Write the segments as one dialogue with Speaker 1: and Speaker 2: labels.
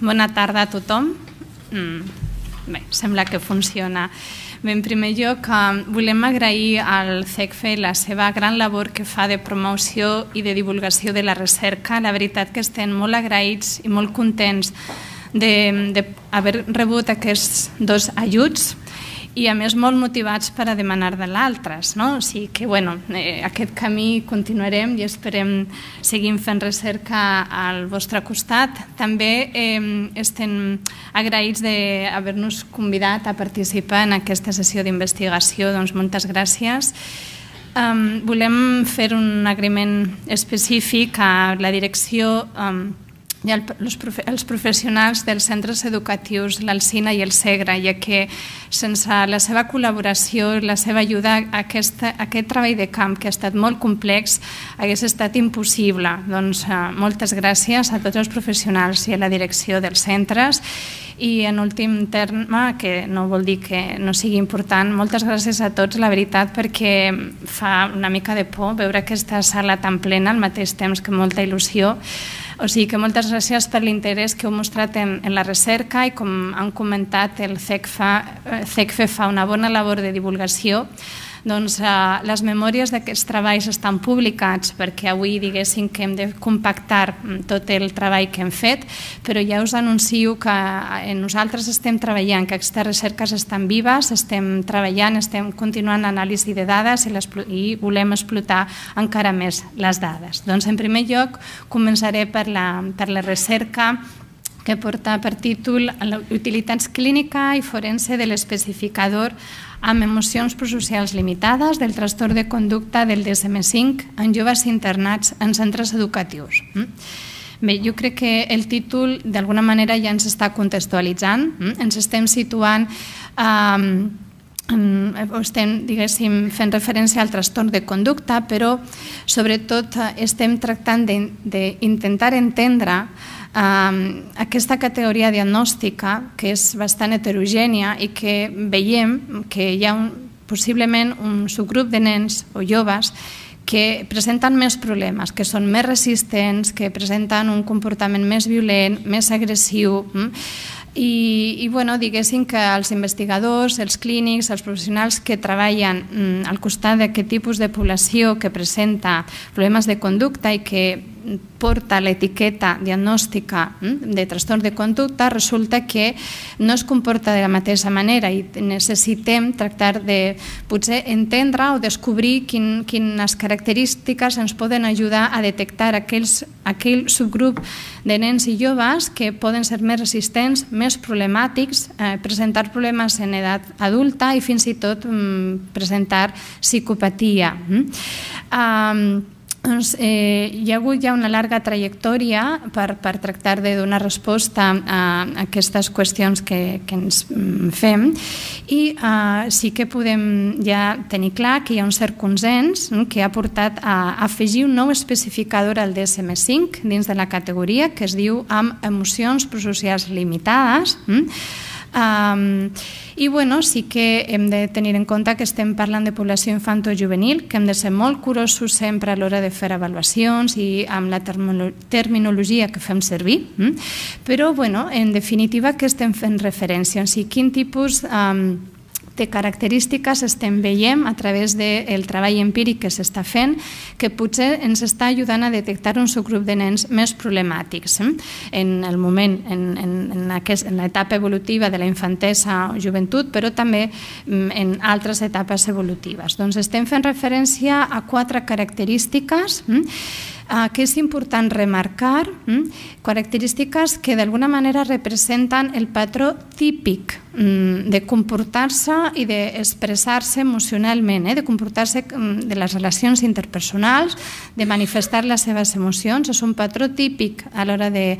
Speaker 1: Bona tarda a tothom. Mm, bé, sembla que funciona. Bé, en primer lloc, eh, volem agrair al CECFE la seva gran labor que fa de promoció i de divulgació de la recerca. La veritat que estem molt agraïts i molt contents d'haver rebut aquests dos ajuts i a més molt motivats per a demanar de l'altres. No? O sigui que bueno, eh, aquest camí continuarem i esperem seguir fent recerca al vostre costat. També eh, estem agraïts d'haver-nos convidat a participar en aquesta sessió d'investigació. Doncs moltes gràcies. Um, volem fer un agraïment específic a la direcció um, i el, els, profe, els professionals dels centres educatius, l'Alcina i el Segre, ja que sense la seva col·laboració, la seva ajuda, aquest, aquest treball de camp, que ha estat molt complex, hagués estat impossible. Doncs eh, moltes gràcies a tots els professionals i a la direcció dels centres i en últim terme, que no vol dir que no sigui important, moltes gràcies a tots, la veritat, perquè fa una mica de por veure aquesta sala tan plena al mateix temps que molta il·lusió o sigui que moltes gràcies per l'interès que heu mostrat en, en la recerca i com han comentat el CECFA, eh, CECFE fa una bona labor de divulgació doncs, eh, les memòries d'aquests treballs estan publicats perquè avui diguéssim que hem de compactar mm, tot el treball que hem fet, però ja us anuncio que eh, nosaltres estem treballant, que aquestes recerques estan vives, estem treballant, estem continuant l'anàlisi de dades i, les, i volem explotar encara més les dades. Doncs en primer lloc començaré per la, per la recerca que porta per títol Utilitats clínica i forense de l'especificador amb emocions prosocials limitades del trastorn de conducta del DSM-5 en joves internats en centres educatius. Mm? Bé, jo crec que el títol d'alguna manera ja ens està contextualitzant, mm? ens estem situant eh, estem, diguéssim, fent referència al trastorn de conducta, però sobretot estem tractant d'intentar entendre aquesta categoria diagnòstica, que és bastant heterogènia i que veiem que hi ha un, possiblement un subgrup de nens o joves que presenten més problemes, que són més resistents, que presenten un comportament més violent, més agressiu, mm? I, i bueno, diguéssim que els investigadors, els clínics, els professionals que treballen mm, al costat d'aquest tipus de població que presenta problemes de conducta i que porta l'etiqueta diagnòstica mm, de trastorn de conducta, resulta que no es comporta de la mateixa manera i necessitem tractar de potser entendre o descobrir quin, quines característiques ens poden ajudar a detectar aquells, aquell subgrup de nens i joves que poden ser més resistents, més problemàtics, eh, presentar problemes en edat adulta i fins i tot mm, presentar psicopatia. Mm? Um, doncs, eh, hi ha hagut ja una llarga trajectòria per, per tractar de donar resposta a aquestes qüestions que, que ens mm, fem i eh, sí que podem ja tenir clar que hi ha un cert consens no, que ha portat a afegir un nou especificador al DSM-5 dins de la categoria que es diu amb emocions prosocials limitades. Mm? Um, I bueno, sí que hem de tenir en compte que estem parlant de població infanto-juvenil, que hem de ser molt curosos sempre a l'hora de fer avaluacions i amb la terminologia que fem servir. Mm? Però, bueno, en definitiva, que estem fent referència? O sigui, quin tipus... Um, de característiques estem veient a través del treball empíric que s'està fent que potser ens està ajudant a detectar un subgrup de nens més problemàtics eh? en el moment, en, en, en, aquest, en l'etapa evolutiva de la infantesa o joventut, però també mm, en altres etapes evolutives. Doncs estem fent referència a quatre característiques eh, que és important remarcar hm, característiques que d'alguna manera representen el patró típic hm, de comportar-se i d'expressar-se emocionalment, eh, de comportar-se hm, de les relacions interpersonals, de manifestar les seves emocions. És un patró típic a l'hora de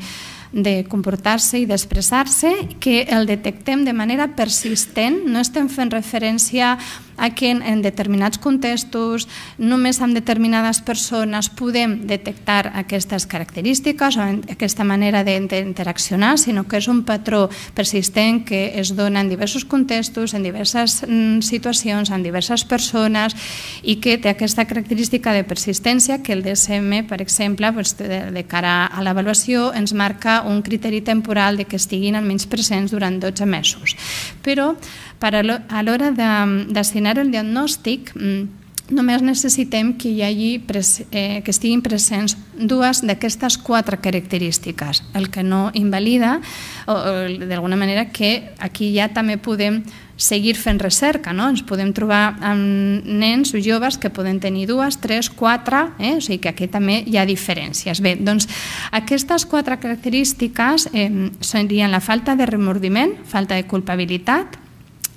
Speaker 1: de comportar-se i d'expressar-se que el detectem de manera persistent, no estem fent referència a que en, determinats contextos, només amb determinades persones podem detectar aquestes característiques o aquesta manera d'interaccionar, sinó que és un patró persistent que es dona en diversos contextos, en diverses mm, situacions, en diverses persones i que té aquesta característica de persistència que el DSM, per exemple, de cara a l'avaluació ens marca un criteri temporal de que estiguin almenys presents durant 12 mesos. Però per a l'hora d'assignar el diagnòstic mm, només necessitem que hi hagi eh, que estiguin presents dues d'aquestes quatre característiques, el que no invalida o, o d'alguna manera que aquí ja també podem seguir fent recerca, no? ens podem trobar amb nens o joves que poden tenir dues, tres, quatre, eh? o sigui que aquí també hi ha diferències. Bé, doncs aquestes quatre característiques eh, serien la falta de remordiment, falta de culpabilitat,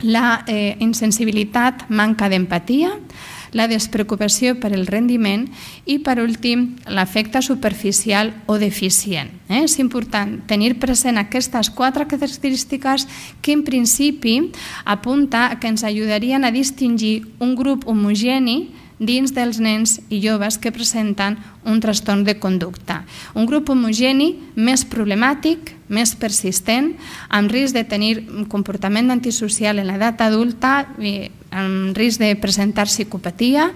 Speaker 1: la eh, insensibilitat, manca d'empatia, la despreocupació per el rendiment i, per últim, l'efecte superficial o deficient. Eh? És important tenir present aquestes quatre característiques que, en principi, apunta que ens ajudarien a distingir un grup homogeni dins dels nens i joves que presenten un trastorn de conducta. Un grup homogeni més problemàtic, més persistent, amb risc de tenir un comportament antisocial en l'edat adulta, amb risc de presentar psicopatia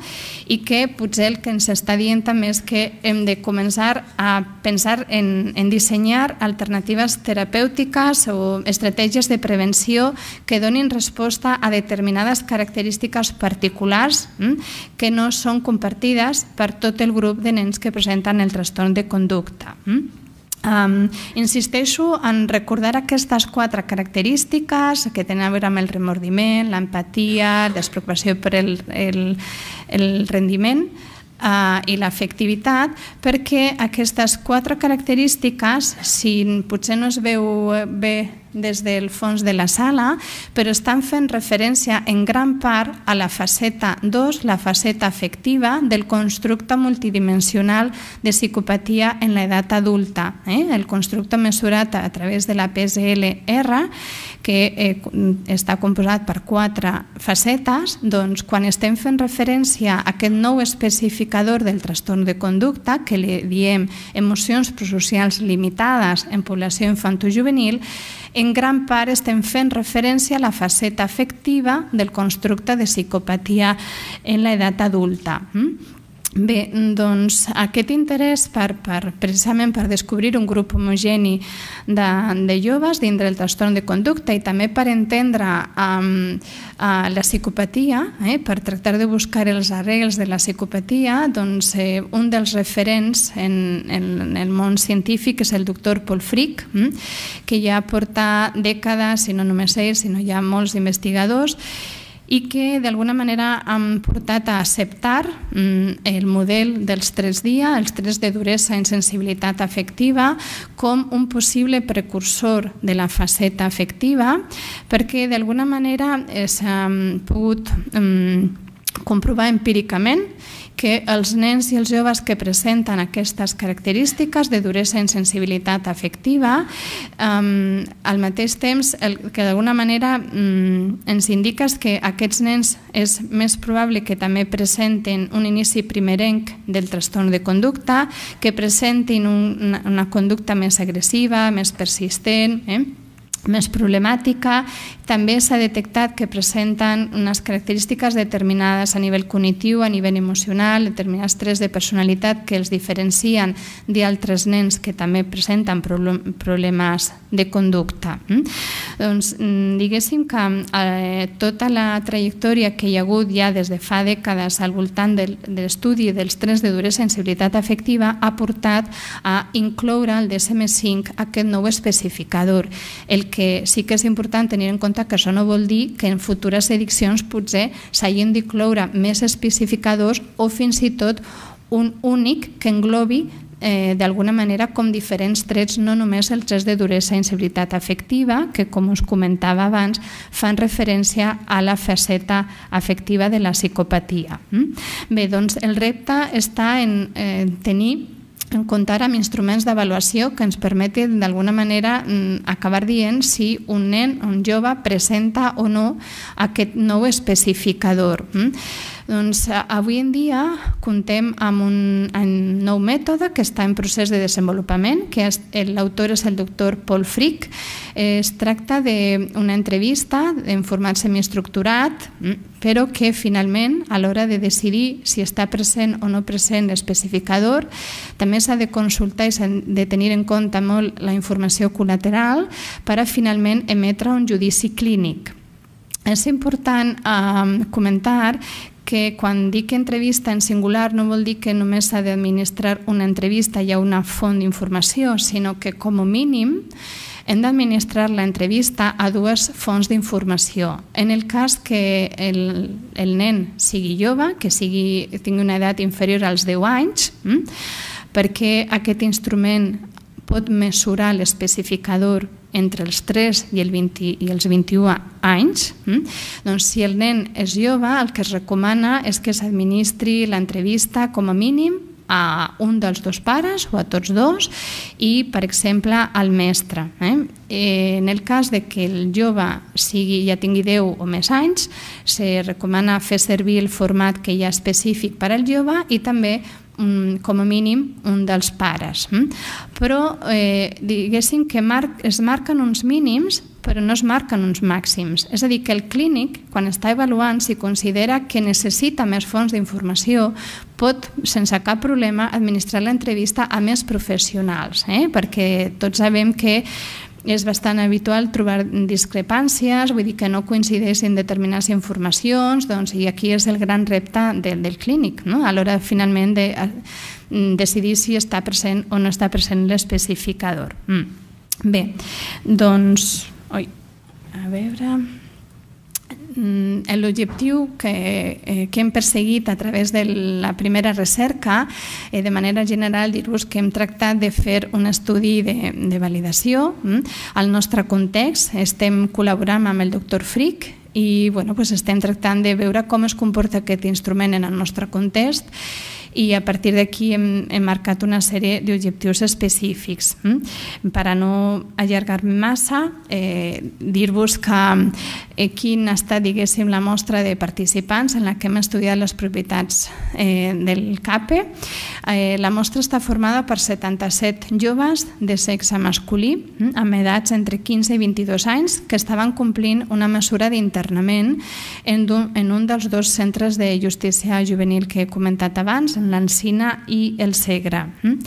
Speaker 1: i que potser el que ens està dient també és que hem de començar a pensar en, en dissenyar alternatives terapèutiques o estratègies de prevenció que donin resposta a determinades característiques particulars hm, que no són compartides per tot el grup de nens que presenten el trastorn de conducta. Um, insisteixo en recordar aquestes quatre característiques que tenen a veure amb el remordiment, l'empatia, la despreocupació per el, el, el rendiment, eh, i l'efectivitat, perquè aquestes quatre característiques, si potser no es veu bé des del fons de la sala, però estan fent referència en gran part a la faceta 2, la faceta afectiva del constructe multidimensional de psicopatia en l'edat adulta. Eh? El constructe mesurat a través de la PSLR, que eh, està composat per quatre facetes, doncs quan estem fent referència a aquest nou especificador del trastorn de conducta, que li diem emocions prosocials limitades en població infantojuvenil, en gran part estem fent referència a la faceta afectiva del constructe de psicopatia en l'edat adulta. Mm? Bé, doncs aquest interès per, per, precisament per descobrir un grup homogeni de, de joves dintre del trastorn de conducta i també per entendre um, uh, la psicopatia, eh, per tractar de buscar els arrels de la psicopatia, doncs eh, un dels referents en, en, en el món científic és el doctor Paul Frick, hm, que ja porta dècades, i no només ell, sinó ja molts investigadors, i que d'alguna manera han portat a acceptar mm, el model dels tres dies, els tres de duresa en sensibilitat afectiva, com un possible precursor de la faceta afectiva, perquè d'alguna manera s'ha pogut mm, comprovar empíricament que els nens i els joves que presenten aquestes característiques de duresa i sensibilitat afectiva, al mateix temps, el que d'alguna manera um, ens indica és que aquests nens és més probable que també presenten un inici primerenc del trastorn de conducta, que presentin un, una, una conducta més agressiva, més persistent, eh? Més problemàtica. També s'ha detectat que presenten unes característiques determinades a nivell cognitiu, a nivell emocional, determinats trets de personalitat que els diferencien d'altres nens que també presenten problemes de conducta. Mm? Doncs mm, diguéssim que eh, tota la trajectòria que hi ha hagut ja des de fa dècades al voltant del, de l'estudi dels trets de dura sensibilitat afectiva ha portat a incloure el DSM-5 aquest nou especificador, el que sí que és important tenir en compte que això no vol dir que en futures edicions potser s'hagin d'incloure més especificadors o fins i tot un únic que englobi eh, d'alguna manera com diferents trets, no només els trets de duresa i inseguretat afectiva, que com us comentava abans, fan referència a la faceta afectiva de la psicopatia. Mm? Bé, doncs el repte està en eh, tenir en comptar amb instruments d'avaluació que ens permetin d'alguna manera mm, acabar dient si un nen, un jove, presenta o no aquest nou especificador. Mm? Doncs avui en dia contem amb un, un nou mètode que està en procés de desenvolupament, que l'autor és el doctor Paul Frick. Es tracta d'una entrevista en format semiestructurat, però que finalment a l'hora de decidir si està present o no present l'especificador també s'ha de consultar i s'ha de tenir en compte molt la informació col·lateral per a finalment emetre un judici clínic. És important eh, comentar que quan dic entrevista en singular no vol dir que només s'ha d'administrar una entrevista i una font d'informació, sinó que com a mínim hem d'administrar l'entrevista a dues fonts d'informació. En el cas que el, el nen sigui jove, que sigui, tingui una edat inferior als 10 anys, hm? perquè aquest instrument pot mesurar l'especificador entre els 3 i, el 20, i els 21 anys, hm? doncs si el nen és jove, el que es recomana és que s'administri l'entrevista com a mínim a un dels dos pares o a tots dos i, per exemple, al mestre. Eh? En el cas de que el jove sigui, ja tingui 10 o més anys, se recomana fer servir el format que hi ha específic per al jove i també com a mínim un dels pares. Hm? Però eh, diguéssim que mar es marquen uns mínims però no es marquen uns màxims. És a dir, que el clínic, quan està avaluant, si considera que necessita més fonts d'informació, pot, sense cap problema, administrar l'entrevista a més professionals, eh? perquè tots sabem que és bastant habitual trobar discrepàncies, vull dir que no coincideixin determinades informacions, doncs, i aquí és el gran repte del, del clínic, no? a l'hora finalment de decidir si està present o no està present l'especificador. Mm. Bé, doncs... Oi, a veure... Mm, l'objectiu que, eh, que hem perseguit a través de la primera recerca, eh, de manera general, dir-vos que hem tractat de fer un estudi de, de validació. Mm. Al nostre context estem col·laborant amb el doctor Frick i bueno, pues estem tractant de veure com es comporta aquest instrument en el nostre context i a partir d'aquí hem, hem marcat una sèrie d'objectius específics. Mm? Per a no allargar-me massa, eh, dir-vos que eh, quin estat, diguéssim, la mostra de participants en la que hem estudiat les propietats eh, del CAPE. Eh, la mostra està formada per 77 joves de sexe masculí, mm? amb edats entre 15 i 22 anys, que estaven complint una mesura d'internament en, en un dels dos centres de justícia juvenil que he comentat abans, l'encina i el segre. Mm?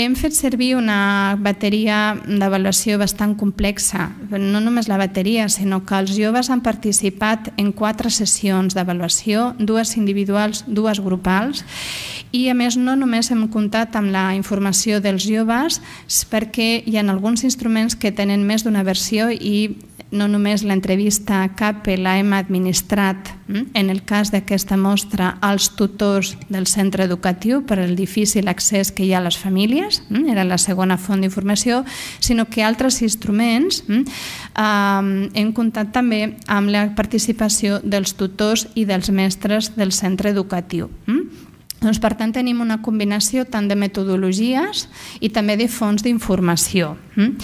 Speaker 1: Hem fet servir una bateria d'avaluació bastant complexa, no només la bateria, sinó que els joves han participat en quatre sessions d'avaluació, dues individuals, dues grupals, i a més no només hem comptat amb la informació dels joves perquè hi ha alguns instruments que tenen més d'una versió i no només l'entrevista CAPE la hem administrat mm, en el cas d'aquesta mostra als tutors del centre educatiu per al difícil accés que hi ha a les famílies, mm, era la segona font d'informació, sinó que altres instruments hem comptat també amb la participació dels tutors i dels mestres del centre educatiu. Doncs, per tant, tenim una combinació tant de metodologies i també de fonts d'informació. Mm,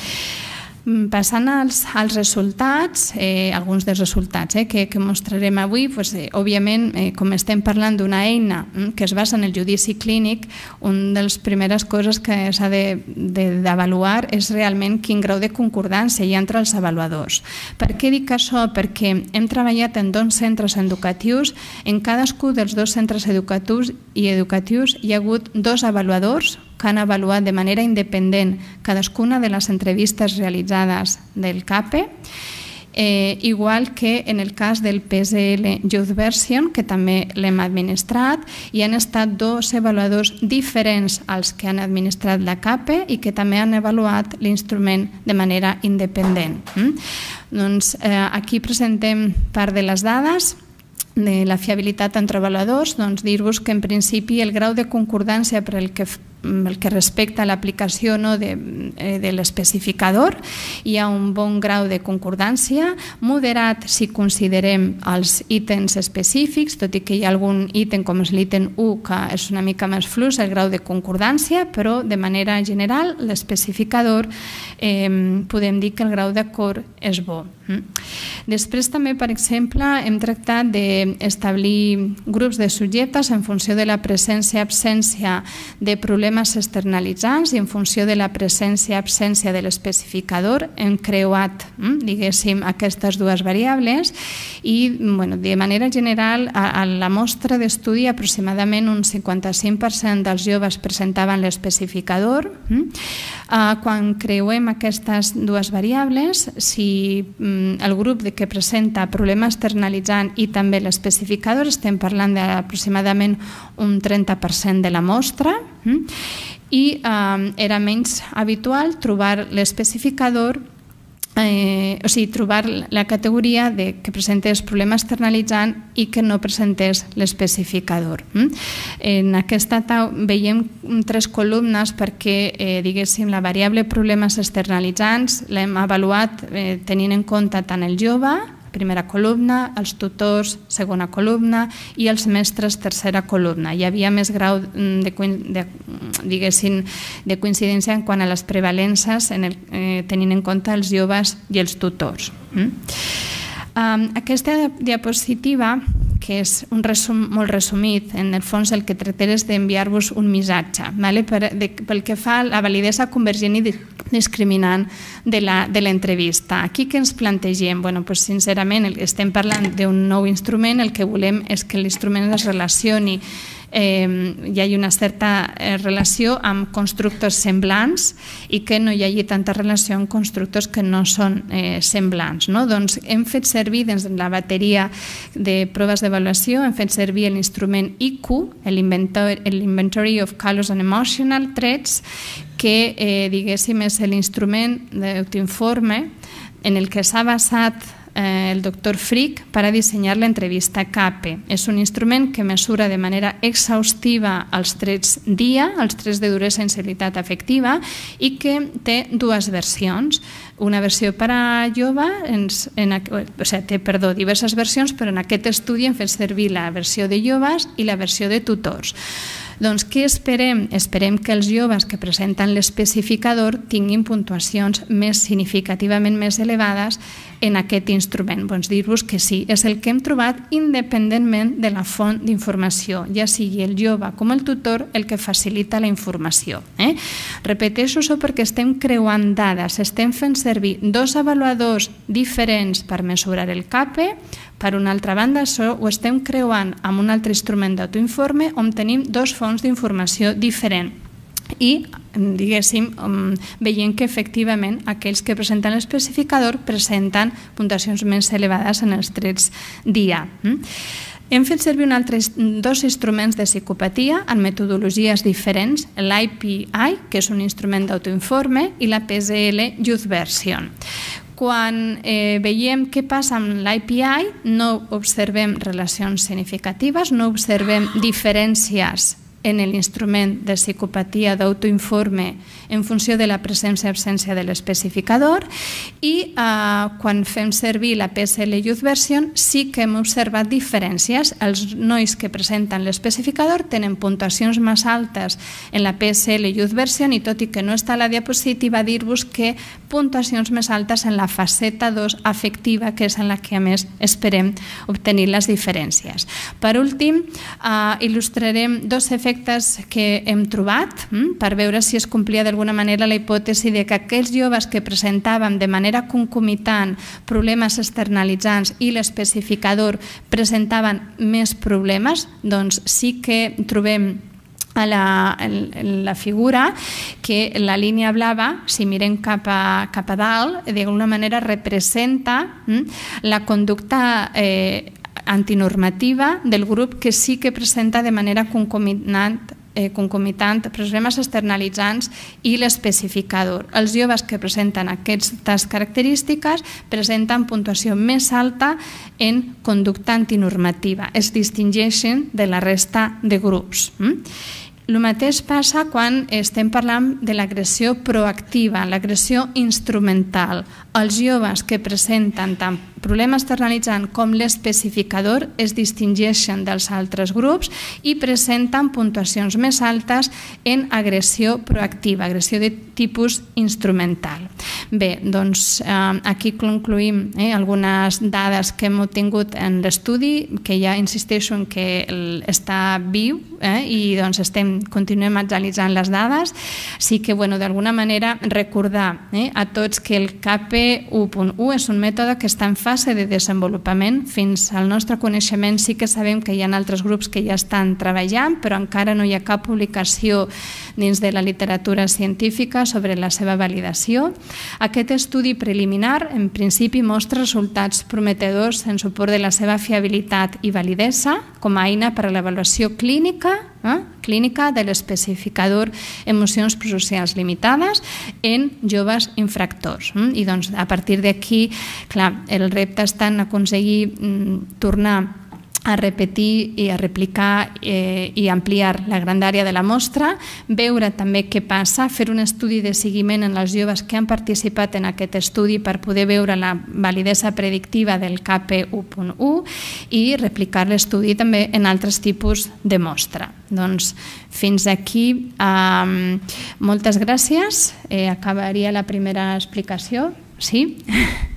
Speaker 1: passant als, als resultats, eh, alguns dels resultats eh, que, que mostrarem avui, pues, eh, òbviament, eh, com estem parlant d'una eina mm, que es basa en el judici clínic, una de les primeres coses que s'ha d'avaluar és realment quin grau de concordància hi ha entre els avaluadors. Per què dic això? Perquè hem treballat en dos centres educatius, en cadascú dels dos centres educatius i educatius hi ha hagut dos avaluadors, que han avaluat de manera independent cadascuna de les entrevistes realitzades del CAPE, eh, igual que en el cas del PSL Youth Version, que també l'hem administrat, i han estat dos avaluadors diferents als que han administrat la CAPE i que també han avaluat l'instrument de manera independent. Mm? Doncs, eh, aquí presentem part de les dades de la fiabilitat entre avaluadors, doncs dir-vos que en principi el grau de concordància per el que el que respecta a l'aplicació no, de, eh, de l'especificador, hi ha un bon grau de concordància, moderat si considerem els ítems específics, tot i que hi ha algun ítem com és l'ítem 1 que és una mica més flux el grau de concordància, però de manera general l'especificador eh, podem dir que el grau d'acord és bo. Mm? Després també, per exemple, hem tractat d'establir grups de subjectes en funció de la presència-absència de problemes externalitzants i en funció de la presència-absència de l'especificador. Hem creuat, mm, diguéssim, aquestes dues variables i, bueno, de manera general, a, a la mostra d'estudi aproximadament un 55% dels joves presentaven l'especificador. Mm? Uh, quan creuem aquestes dues variables, si Mm, el grup que presenta problema externalitzant i també l'especificador, estem parlant d'aproximadament un 30% de la mostra, mm, i eh, era menys habitual trobar l'especificador eh, o sigui, trobar la categoria de que presentés problema externalitzant i que no presentés l'especificador. Mm? En aquesta tau veiem tres columnes perquè, eh, diguéssim, la variable problemes externalitzants l'hem avaluat eh, tenint en compte tant el jove, primera columna, els tutors, segona columna i els mestres, tercera columna. Hi havia més grau mm, de, de, diguéssim, de coincidència en quant a les prevalences en el, eh, tenint en compte els joves i els tutors. Mm? Um, aquesta diapositiva, que és un resum molt resumit, en el fons el que tractaré és d'enviar-vos un missatge, vale? per, de, pel que fa a la validesa convergent i discriminant de l'entrevista. Aquí què ens plantegem? Bueno, pues, sincerament, estem parlant d'un nou instrument, el que volem és que l'instrument es relacioni eh, hi hagi una certa eh, relació amb constructors semblants i que no hi hagi tanta relació amb constructors que no són eh, semblants. No? Doncs hem fet servir dins la bateria de proves d'avaluació, hem fet servir l'instrument IQ, l'Inventory of Colors and Emotional Traits, que eh, diguéssim és l'instrument d'autoinforme en el que s'ha basat eh, el doctor Frick para dissenyar l'entrevista CAPE. És un instrument que mesura de manera exhaustiva els trets dia, els trets de duresa i sensibilitat afectiva i que té dues versions. Una versió per a jove, en, en, o sigui, té perdó, diverses versions, però en aquest estudi hem fet servir la versió de joves i la versió de tutors. Doncs què esperem? Esperem que els joves que presenten l'especificador tinguin puntuacions més significativament més elevades en aquest instrument. Doncs dir-vos que sí, és el que hem trobat independentment de la font d'informació, ja sigui el jove com el tutor el que facilita la informació. Eh? Repeteixo això perquè estem creuant dades, estem fent servir dos avaluadors diferents per mesurar el CAPE, per una altra banda, això ho estem creuant amb un altre instrument d'autoinforme on tenim dos fonts d'informació diferents i diguéssim, veient que efectivament aquells que presenten l'especificador presenten puntuacions més elevades en els trets dia. Hem fet servir un altre, dos instruments de psicopatia en metodologies diferents, l'IPI, que és un instrument d'autoinforme, i la PSL Youth Version. Quan eh, veiem què passa amb l'IPI, no observem relacions significatives, no observem diferències en l'instrument de psicopatia d'autoinforme en funció de la presència o absència de l'especificador i eh, quan fem servir la PSL Youth Version sí que hem observat diferències. Els nois que presenten l'especificador tenen puntuacions més altes en la PSL Youth Version i tot i que no està a la diapositiva dir-vos que puntuacions més altes en la faceta 2 afectiva que és en la que a més esperem obtenir les diferències. Per últim, eh, il·lustrarem dos efectes efectes que hem trobat hm, per veure si es complia d'alguna manera la hipòtesi de que aquells joves que presentaven de manera concomitant problemes externalitzants i l'especificador presentaven més problemes, doncs sí que trobem a la, la figura que la línia blava, si mirem cap a, cap a dalt, d'alguna manera representa hm, la conducta eh, antinormativa del grup que sí que presenta de manera concomitant eh, concomitant problemes externalitzants i l'especificador. Els joves que presenten aquestes característiques presenten puntuació més alta en conducta antinormativa, es distingeixen de la resta de grups. Mm? El mateix passa quan estem parlant de l'agressió proactiva, l'agressió instrumental. Els joves que presenten tant problema externalitzant com l'especificador es distingeixen dels altres grups i presenten puntuacions més altes en agressió proactiva, agressió de tipus instrumental. Bé, doncs eh, aquí concluïm eh, algunes dades que hem obtingut en l'estudi, que ja insisteixo en que està viu eh, i doncs estem, continuem actualitzant les dades. Sí que, bueno, d'alguna manera, recordar eh, a tots que el CAPE 1.1 és un mètode que està en fase de desenvolupament. Fins al nostre coneixement sí que sabem que hi ha altres grups que ja estan treballant, però encara no hi ha cap publicació dins de la literatura científica sobre la seva validació. Aquest estudi preliminar, en principi, mostra resultats prometedors en suport de la seva fiabilitat i validesa com a eina per a l'avaluació clínica eh? clínica de l'especificador emocions prosocials limitades en joves infractors. Eh? I doncs, a partir d'aquí, clar, el repte està en aconseguir mm, tornar a repetir i a replicar eh, i ampliar la grandària de la mostra, veure també què passa, fer un estudi de seguiment en les joves que han participat en aquest estudi per poder veure la validesa predictiva del KP 1.1 i replicar l'estudi també en altres tipus de mostra. Doncs fins aquí, eh, moltes gràcies. Eh, acabaria la primera explicació. Sí?